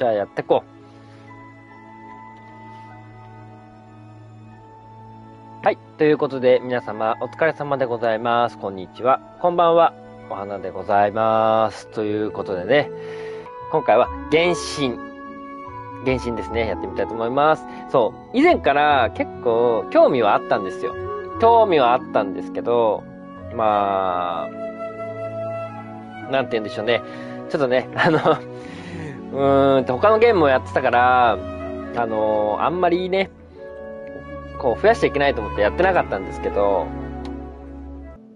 じゃあやってこう。はい。ということで、皆様、お疲れ様でございます。こんにちは。こんばんは。お花でございます。ということでね、今回は、原神。原神ですね。やってみたいと思います。そう。以前から結構、興味はあったんですよ。興味はあったんですけど、まあ、なんて言うんでしょうね。ちょっとね、あの、うーんと、他のゲームもやってたから、あのあんまりね、こう増やしちゃいけないと思ってやってなかったんですけど、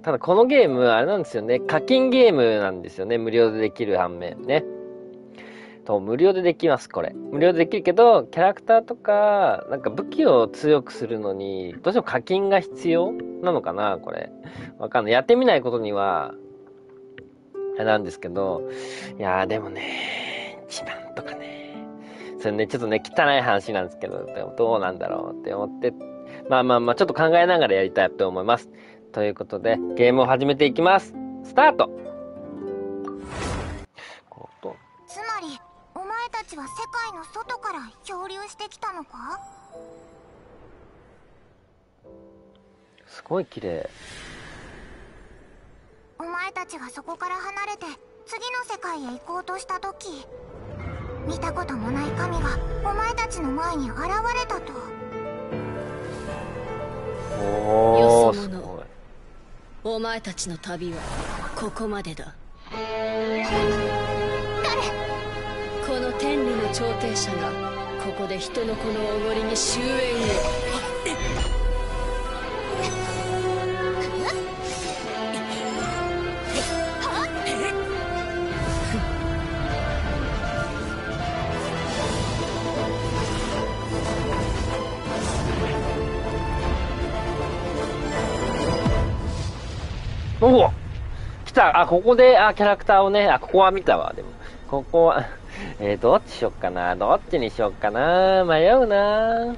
ただこのゲーム、あれなんですよね、課金ゲームなんですよね、無料でできる反面ね。と、無料でできます、これ。無料でできるけど、キャラクターとか、なんか武器を強くするのに、どうしても課金が必要なのかな、これ。わかんない。やってみないことには、あれなんですけど、いやーでもね、一番とかね、それね、ちょっとね、汚い話なんですけど、どうなんだろうって思って、まあまあまあ、ちょっと考えながらやりたいと思います。ということで、ゲームを始めていきます。スタートつまりお前たちは世界の外から漂流してきたのか？すごい綺麗。お前たちがそこから離れて次の世界へ行こうとした時見たこともない神がお前たちの前に現れたと。おー、すよそ者。ごい。お前たちの旅はここまでだ。この天理の調停者がここで人の子のおごりに終焉へたあ、ここで、あ、キャラクターをね、あ、ここは見たわ、でも。ここは、えー、どっちしよっかな、どっちにしよっかな、迷うな。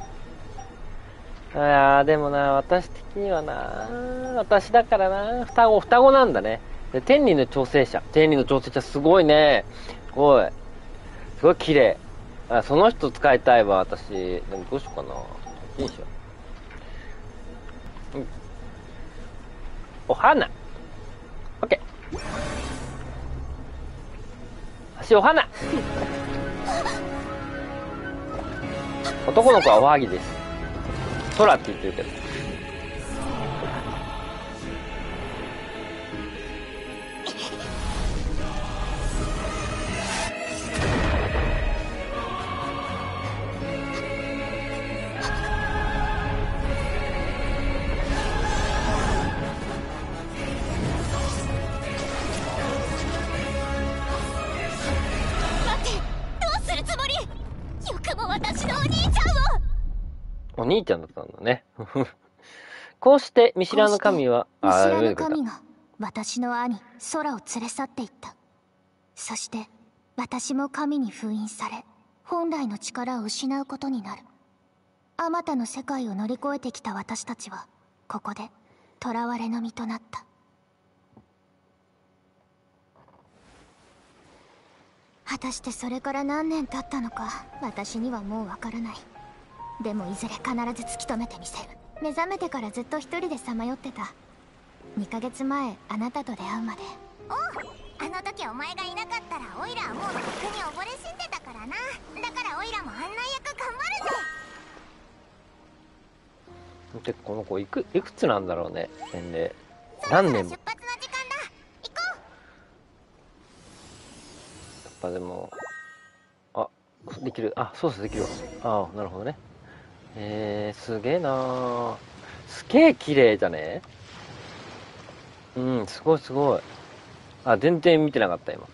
あー、でもな、私的にはな、私だからな、双子、双子なんだね。で、天理の調整者。天理の調整者すごいね。すごい。すごい綺麗。あ、その人使いたいわ、私。でもどうしようかな。いいでしょ。うん。お花。オッケー。足お花。男の子はおはぎです。空って言ってるけど。くも私のお兄ちゃんをお兄ちゃんだったんだね。こうして見知らぬ神は、見知らぬ神が私の兄空を連れ去っていった。そして私も神に封印され本来の力を失うことになる。あまたの世界を乗り越えてきた私たちはここで囚われの身となった果たしてそれから何年経ったのか私にはもうわからない。でもいずれ必ず突き止めてみせる。目覚めてからずっと一人でさまよってた。2ヶ月前あなたと出会うまで。おうあの時お前がいなかったらオイラはもうとっくに溺れ死んでたからな。だからオイラも案内役頑張るぜ。で、この子いく、いくつなんだろうね、年齢。何年も。や出発の時間だ行こっぱでも、あ、できる。あ、操作できるわ。あ、なるほどね。えー、すげえなーすげえ綺麗じゃね？うん、すごいすごい。あ、全然見てなかった、今。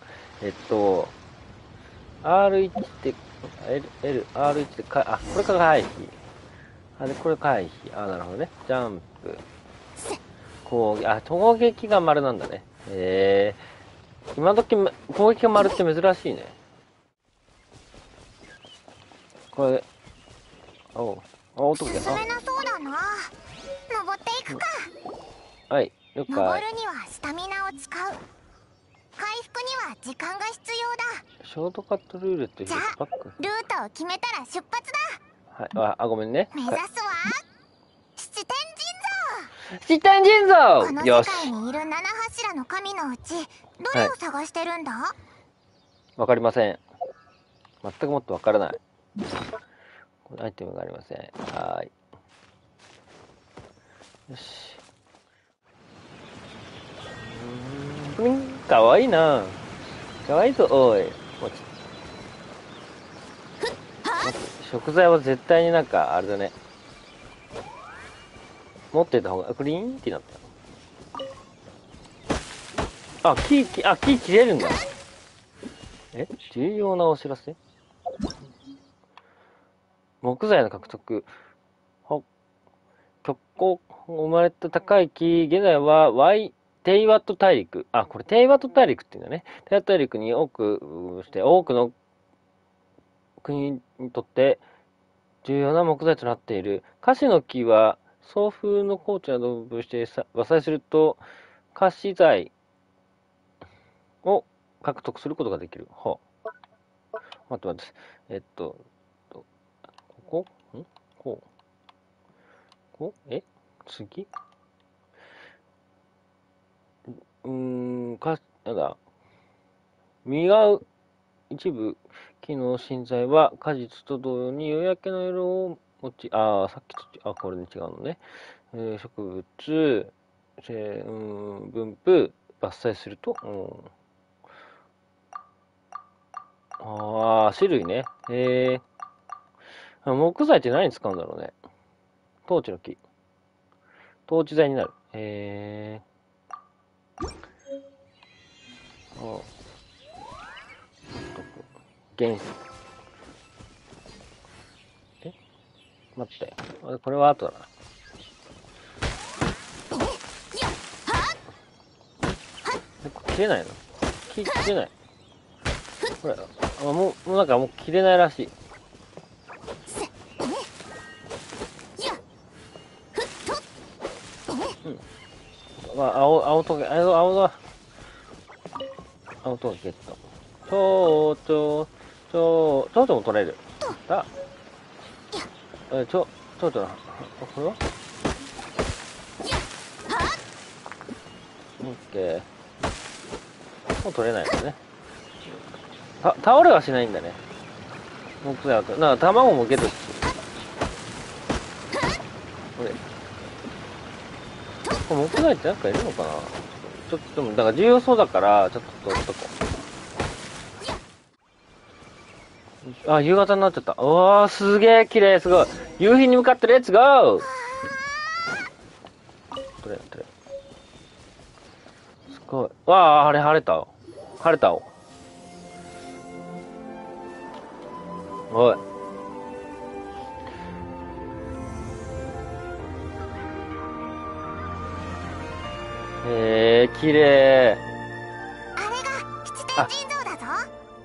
えっと、R1 って、L、L、R1 ってか、あ、これか回避。あ、で、これ回避。あ、なるほどね。ジャンプ。攻撃、あ、攻撃が丸なんだね。えー。今時め攻撃が丸って珍しいね。これ、おう、あ、音が、進めなそうだな。登っていくはい、了登解。るにはスタミナを使う。回復には時間が必要だ。ショートカットルーレット1つパックルートを決めたら出発だ。はいああごめんね。目指すは七天七天神神像よしのうちどれを探してるんだ、わかりません。全くもっとわからない。これアイテムがありません。はーい。よし。うーん。かわいいな。かわいいぞおい。食材は絶対になんかあれだね。持ってた方がクリーンってなったあ木木あ木切れるんだえ重要なお知らせ？木材の獲得。は、極高生まれた高い木、現在はワイ、テイワット大陸。あ、これテイワット大陸っていうんだね。テイワット大陸に多くして、多くの国にとって重要な木材となっている。カシの木は、送風の高地などを分してさ伐採すると、カシ材を獲得することができる。はあ、待って待って。えっと、ここ？ん？こう？こう？え？次？うーん、か、なんだ？実が一部、木の芯材は果実と同様に夕焼けの色を持ち、ああ、さっきと、あ、これに違うのね。えー植物、せうん、分布、伐採すると、うんああ、種類ね。へえ。木材って何に使うんだろうね。トーチの木。トーチ材になる。へえ。ああ。原子。え？待って。あれこれは後だな。切れないの？切切れない。これ、あもう、もうなんかもう切れないらしい。まあ、青、青トゲ、青、青だ。青トゲゲット。ちょうちょ、ちょ、ちょうちょも取れる。だ。え、ちょ、ちょうちょの、これは？オッケー。もう取れないですね。た、倒れはしないんだね。木材は、なんか卵もゲットし、これ。これ木材ってなんかいるのかな？ちょっと、でも、だから重要そうだから、ちょっと取っとこう。あ、夕方になっちゃった。うわー、すげえ綺麗、すごい。夕日に向かってレッツゴー取れ、取れ。すごい。わあ、晴れ、晴れた？晴れた？おい。えー、綺麗。あれが七天神像だぞ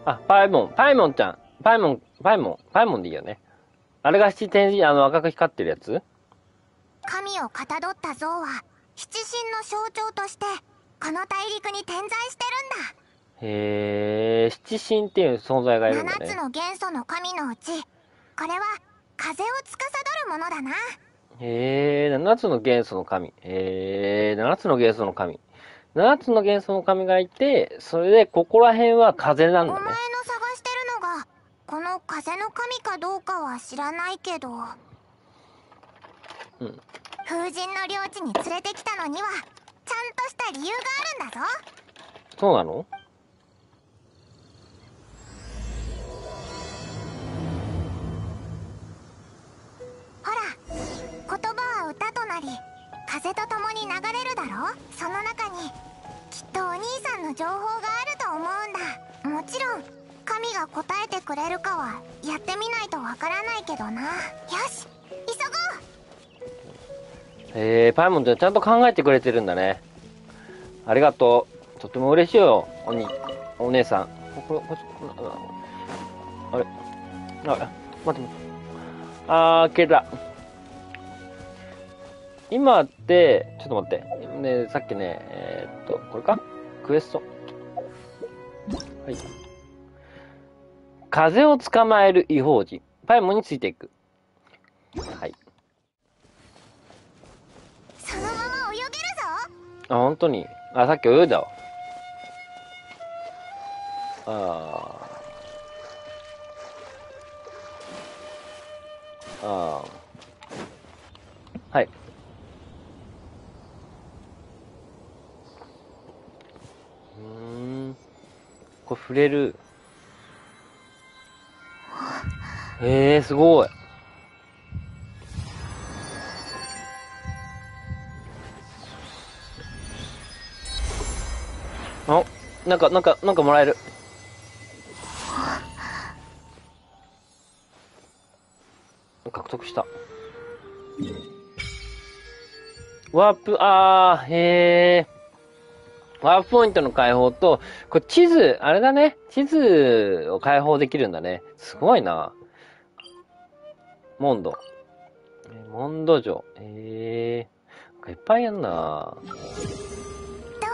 あ、パイモン、パイモンちゃん。パイモン、パイモン、パイモンでいいよね。あれが七天神、あの赤く光ってるやつ？神をかたどった像は七神の象徴としてこの大陸に点在してへえ、七神っていう存在がいるんだね。7つの元素の神のうちこれは風を司るものだなへえ、7つの元素の神。へえ、7つの元素の神。7つの元素の神がいて、それでここら辺は風なんお前のだね。探してるのがこの風の神かどうかは知らないけどうん。風神の領地に連れてきたのにはちゃんとした理由があるんだぞそうなの？言葉は歌となり風と共に流れるだろその中にきっとお兄さんの情報があると思うんだもちろん神が答えてくれるかはやってみないとわからないけどなよし急ごうへえ、パイモンちゃんちゃんと考えてくれてるんだね。ありがとう。とても嬉しいよ、おに、お姉さん。これ、これ、あれあ、待って待って。あー、消えた。今って、ちょっと待って。ね、さっきね、えーっと、これか？クエスト？はい。風を捕まえる異邦人。パイモンについていく。はい。そのまま泳げるぞあ、本当に？あ、さっき泳いだわ。ああ。ああ。はい。うーん。これ触れる。ええー、すごい。あ、なんか、なんか、なんかもらえる。獲得した。ワープ、あー、へー。ワープポイントの解放と、これ地図、あれだね。地図を解放できるんだね。すごいな。モンド。えモンド城。へー。いっぱいやんな。どう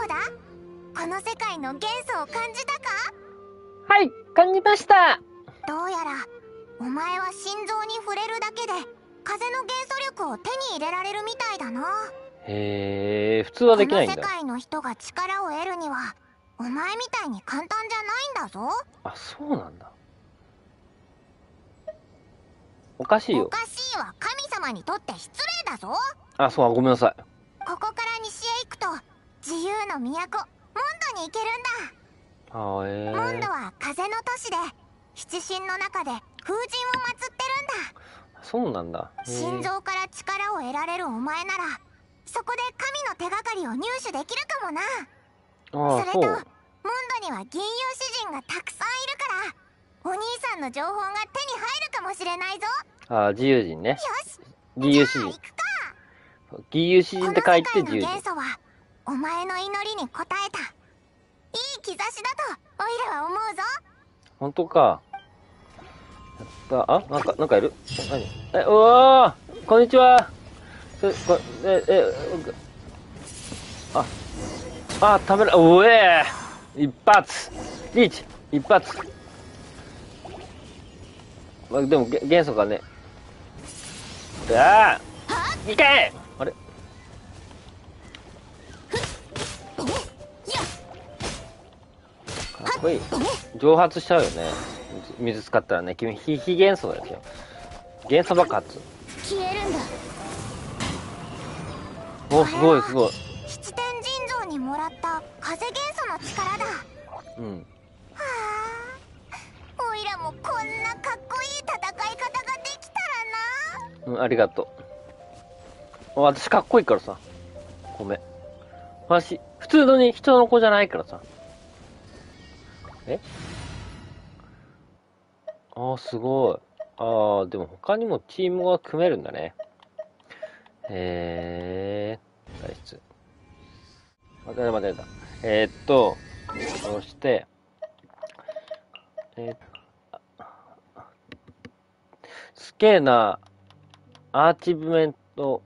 だ？この世界の元素を感じたか？はい、感じました。どうやらお前は心臓に触れるだけで風の元素力を手に入れられるみたいだなへー、普通はできないんだこの世。界の人が力を得るにはお前みたいに簡単じゃないんだぞあ、そうなんだ。おかしいよ。おかしいは神様にとって失礼だぞあ、そう、ごめんなさい。ここから西へ行くと自由の都モンドに行けるんだあー、えモンード。は風の都市で七神の中で風神を祀ってるんだそうなんだ。心臓から力を得られるお前ならそこで神の手がかりを入手できるかもなあー、それとモン。ドには銀融詩人がたくさんいるからお兄さんの情報が手に入るかもしれないぞあー、自由人ね。よし義勇詩人じゃあ行。くか義勇詩人って書いて自由人。元素はお前の祈りに応えたいい兆しだとオイラは思うぞ本当か。やった。あ、なんか、なんかいる？何？え、うわーこんにちはそこえ、え、あ、あ、食べる、うえ一発リーチ一発まあ、でも、げ元素がね。うわーいけあれかっこいい。蒸発しちゃうよね。水使ったらね。君、非、非元素ですよ。元素爆発。消えるんだお、すごいすごい。七天神像にもらった風元素の力だうん。はあオイラもこんなかっこいい戦い方ができたらなうん、ありがとう。私かっこいいからさ。ごめん。私、普通のに人の子じゃないからさ。え？ああ、すごい。ああ、でも他にもチームが組めるんだね。へえ、外出。待て待て待て。えー、っと、そして、えーすげえな。アーチブメント、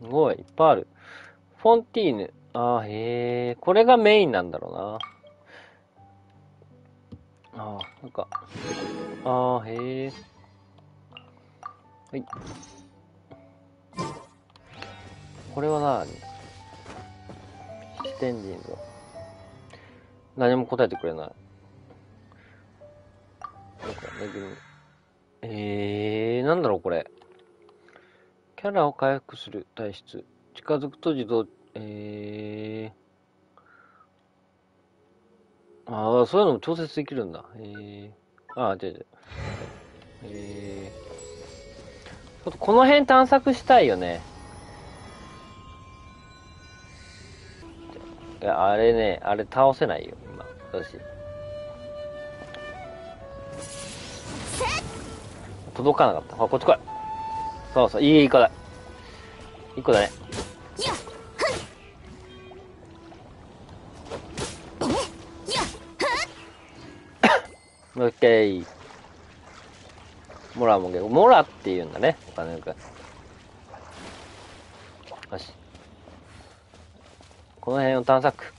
すごい、いっぱいある。フォンティーヌ。ああ、へえ、これがメインなんだろうな。ああ、なんか、ああ、へえ。はい。これは何？七天神像。何も答えてくれない。なんか、めぐみ。えー、なんだろうこれ。キャラを回復する体質。近づくと自動、えー。ああ、そういうのも調節できるんだ。えー。ああ、違う違う。えー。ちょっとこの辺探索したいよね。いや、あれね、あれ倒せないよ、今。私。届かなかった。あ、こっち来い。そうそう、いい子だ。いい子だね。オッケー。モラもけど、モラって言うんだね、お金く。よし。この辺を探索。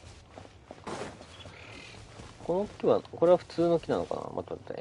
この木は、これは普通の木なのかな？また。えっ